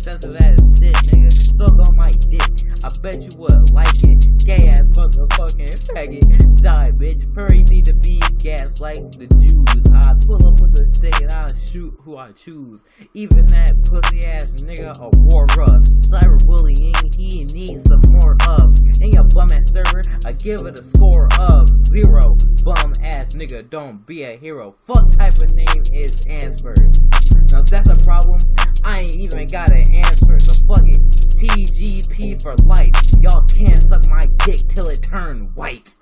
expensive ass shit, nigga. Suck on my dick. I bet you would like it. Gay ass motherfucking faggot. Die, bitch. Furries need to be gas like the Jews. I pull up with a stick and I shoot who I choose. Even that pussy ass nigga Aurora. Cyberbullying, he needs some more of. In your bum ass server, I give it a score of zero. Bum ass nigga, don't be a hero. Fuck type of name I ain't got an answer. So fuck it. TGP for life. Y'all can't suck my dick till it turn white.